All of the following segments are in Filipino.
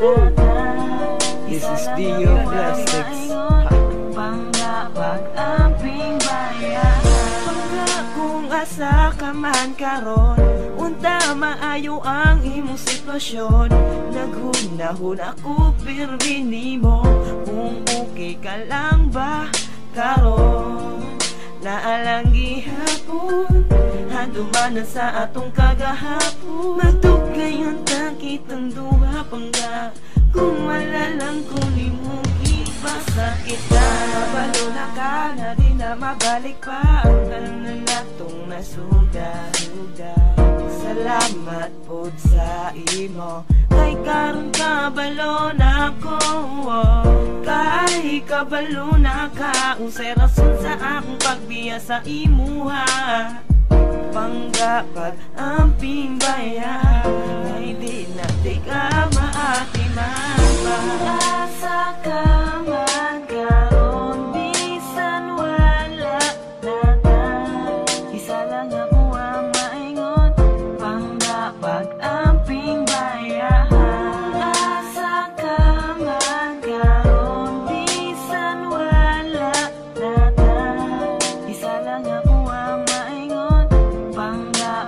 This is Dio Plastics. Panggapag amping bayan Kung asa ka man karon Unta maayo ang imong sitwasyon. Naghunahon ako pirmi nimo Kung okay ka lang ba karon? Naalang gihapon Hadumanan sa atong kagahapon. Magtugayon ta kitang duha pangga Kung malalang ko ni mo Basta kita Nabalo na ka na di na mabalik pa. Ang tanan natong nasuga suga. Salamat po sa imo. Kay karon kabalo na ko Kay kabalo na ka. Unsay rason sa akong pagbiya sa imuha Panggapag amping bayan Ay di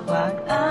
about.